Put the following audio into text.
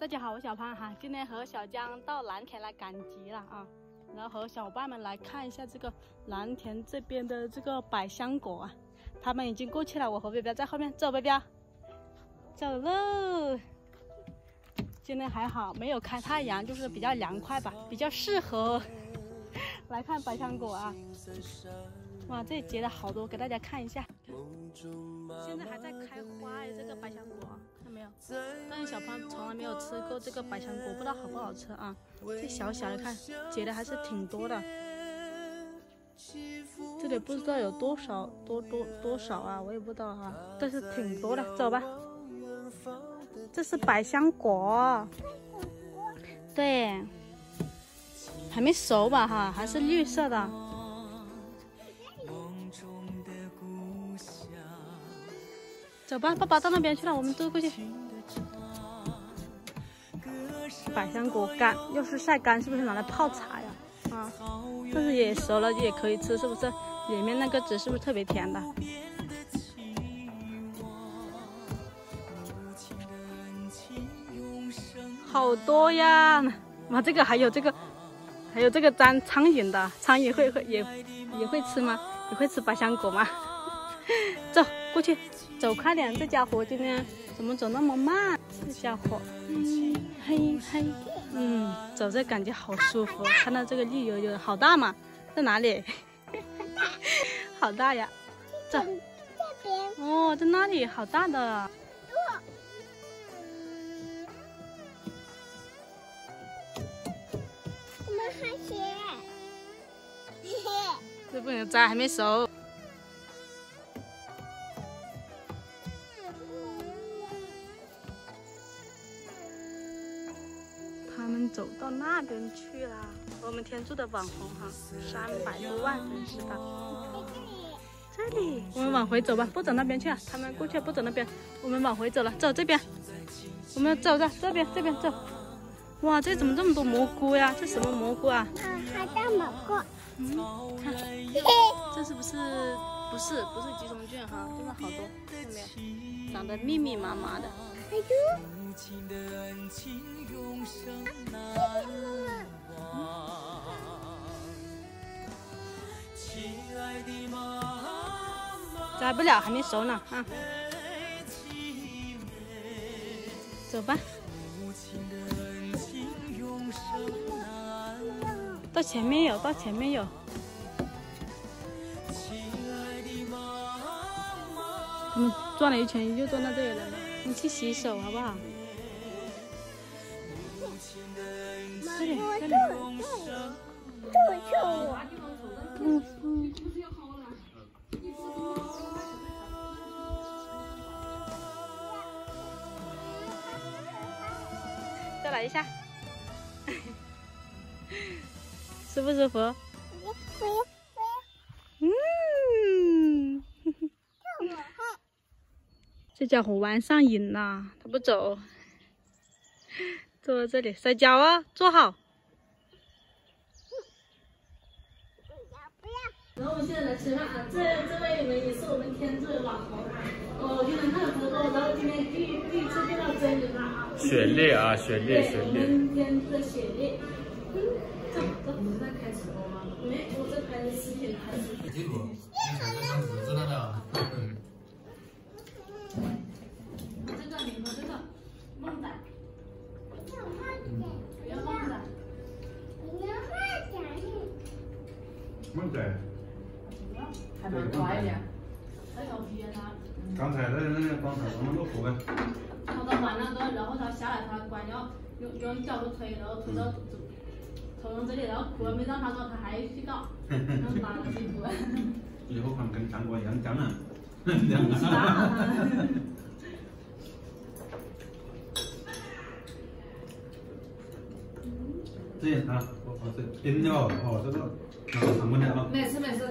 大家好，我小潘哈，今天和小江到蓝田来赶集了啊，然后和小伙伴们来看一下这个蓝田这边的这个百香果啊，他们已经过去了，我和彪彪在后面，走，彪彪，走喽。今天还好，没有开太阳，就是比较凉快吧，比较适合 来看百香果啊。哇，这里结了好多，给大家看一下。现在还在开花哎，这个百香果，看到没有？但是小胖从来没有吃过这个百香果，不知道好不好吃啊。这小小的看，结的还是挺多的。这里不知道有多少多多多少啊，我也不知道哈，但是挺多的。走吧，这是百香果，对，还没熟吧哈，还是绿色的。走吧，爸爸到那边去了，我们都过去。百香果干，要是晒干，是不是拿来泡茶呀？啊，但是也熟了也可以吃，是不是？里面那个籽是不是特别甜的？好多呀！妈，这个还有这个，还有这个粘苍蝇的，苍蝇会会也也会吃吗？也会吃百香果吗？走过去。走快点，这家伙今天怎么走那么慢？这家伙，嗯，嘿嘿，嗯，走着感觉好舒服。看到这个绿油油的，好大嘛？在哪里？好大呀！走，这边。哦，在那里，好大的。我们开始。这不能摘，还没熟。走到那边去了，我们天柱的网红哈，三百多万粉丝吧。这里，我们往回走吧，不走那边去了。他们过去不走那边，我们往回走了，走这边。我们走着这边，这边走。哇，这怎么这么多蘑菇呀？这什么蘑菇啊？海大蘑菇。嗯，看，这是不是？不是，不是吉松菌哈，真的好多，看到没有？长得密密麻麻的。还有。摘不了，还没熟呢啊！走吧，到前面有，到前面有。转了一圈，又转到这里来了。你去洗手好不好？这里，这里。嗯嗯。再来一下，舒不舒服？嗯。这家伙玩上瘾了，他不走。坐在这里摔跤啊！坐好。然后我们现在来吃饭啊！这这位人也是我们天柱的网红啊！哦，今天看直播，然后今天第第一次见到真人啊！雪莉啊，雪莉，雪莉。我们天柱的雪莉。这这不是在开直播吗？没，我在拍视频，拍视频。这个，你看看日子了的。嗯。这个你和这个梦仔。梦仔，还蛮乖的，太调皮了他。刚才那那刚才我们都哭呗。他到完了之后，然后他下来，他关要用用脚都推，然后推到从从这里，然后哭没让他说，他还去搞，然后打了辛苦了。以后可能跟张国一样江南。两个。啊，我我这点了哦，这个拿上门来啊。没事没事。